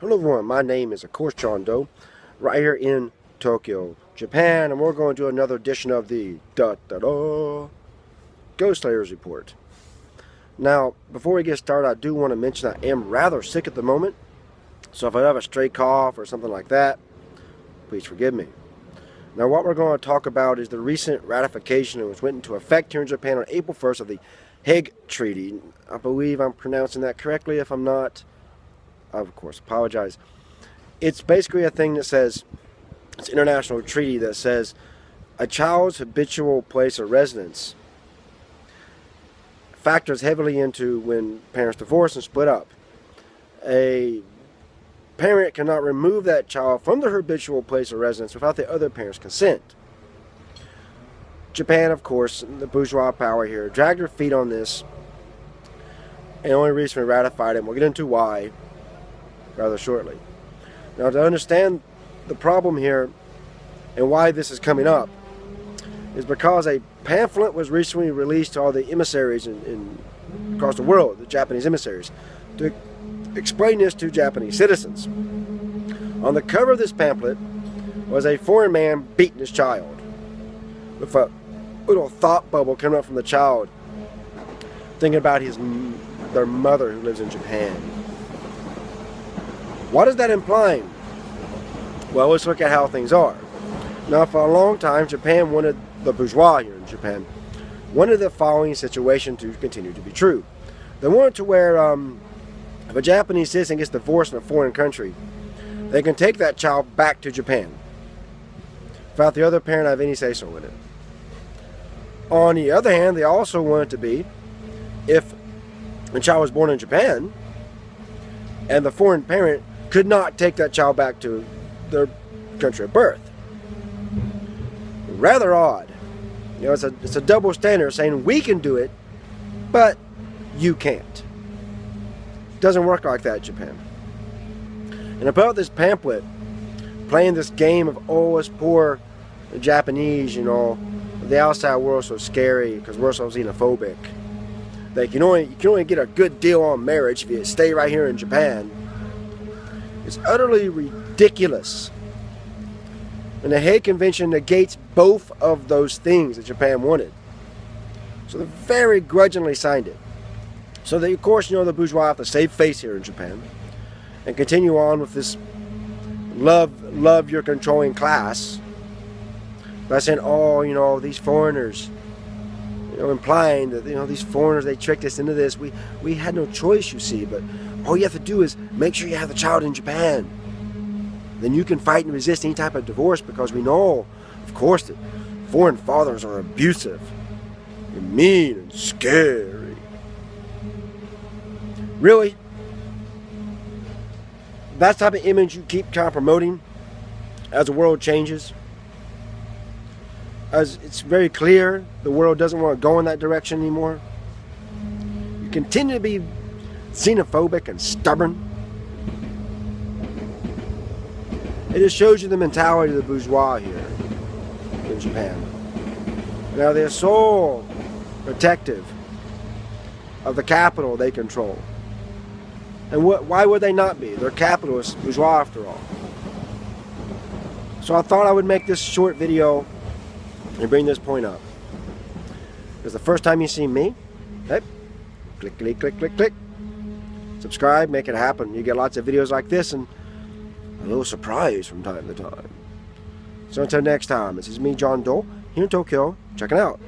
Hello everyone, my name is of course Doe, right here in Tokyo, Japan, and we're going to do another edition of the da da da Ghost Slayers Report. Now, before we get started, I do want to mention I am rather sick at the moment, so if I have a stray cough or something like that, please forgive me. Now, what we're going to talk about is the recent ratification which went into effect here in Japan on April 1st of the Hague Treaty. I believe I'm pronouncing that correctly. If I'm not, of course, apologize. It's basically a thing that says, it's an international treaty that says a child's habitual place of residence factors heavily into when parents divorce and split up. A parent cannot remove that child from their habitual place of residence without the other parent's consent. Japan, of course, the bourgeois power here, dragged their feet on this and only recently ratified it. We'll get into why rather shortly. Now, to understand the problem here and why this is coming up is because a pamphlet was recently released to all the emissaries in, in across the world, the Japanese emissaries, to explain this to Japanese citizens. On the cover of this pamphlet was a foreign man beating his child with a little thought bubble coming up from the child thinking about his their mother who lives in Japan. What is that implying? Well, let's look at how things are. Now, for a long time, Japan wanted the bourgeois here in Japan wanted the following situation to continue to be true. They wanted to where um, if a Japanese citizen gets divorced in a foreign country, they can take that child back to Japan without the other parent have any say-so in it. On the other hand, they also wanted to be if the child was born in Japan and the foreign parent could not take that child back to their country of birth. Rather odd. You know, it's a, it's a double standard saying we can do it, but you can't. Doesn't work like that Japan. And about this pamphlet, playing this game of, oh, us poor Japanese, you know, the outside world's so scary because we're so xenophobic. Like, you, know, you can only get a good deal on marriage if you stay right here in Japan is utterly ridiculous. And the Hague Convention negates both of those things that Japan wanted. So they very grudgingly signed it. So they, of course, you know the bourgeois have to save face here in Japan and continue on with this love, love your controlling class by saying, oh, you know, these foreigners, you know, implying that, you know, these foreigners, they tricked us into this. We, we had no choice, you see, but all you have to do is make sure you have the child in Japan. Then you can fight and resist any type of divorce because we know, of course, that foreign fathers are abusive and mean and scary. Really? That type of image you keep kind of promoting as the world changes? As it's very clear the world doesn't want to go in that direction anymore. You continue to be xenophobic and stubborn. It just shows you the mentality of the bourgeois here in Japan. Now they're so protective of the capital they control. And what, why would they not be? They're capitalists, bourgeois after all. So I thought I would make this short video and bring this point up. Because the first time you see me, okay, click, click, click, click, click, subscribe, make it happen. You get lots of videos like this and a little surprise from time to time. So until next time, this is me, John Doe, here in Tokyo, checking out.